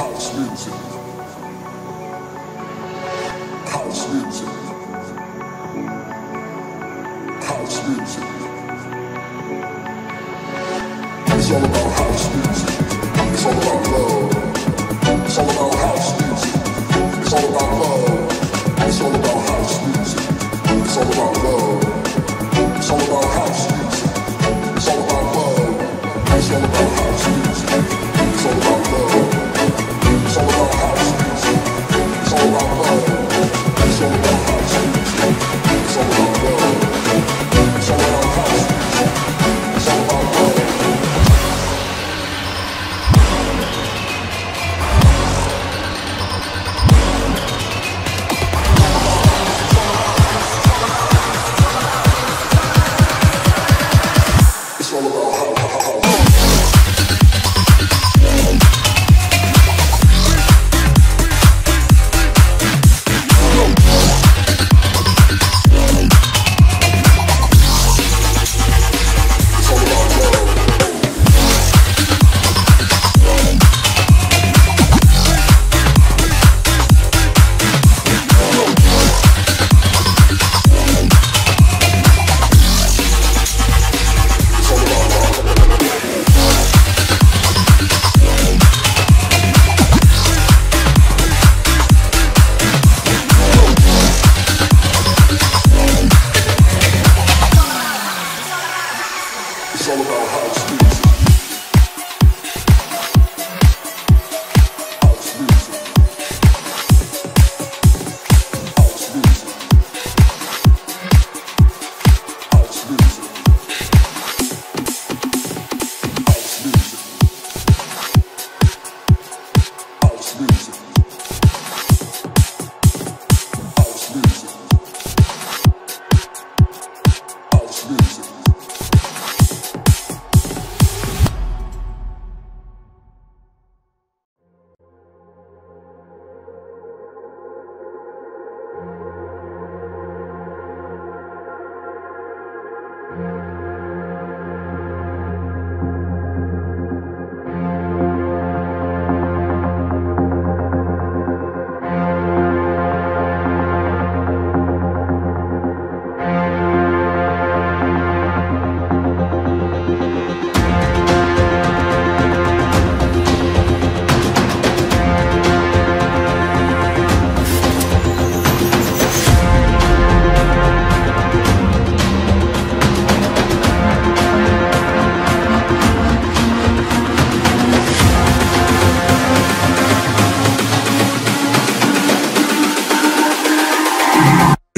House music. House music. House music. House music.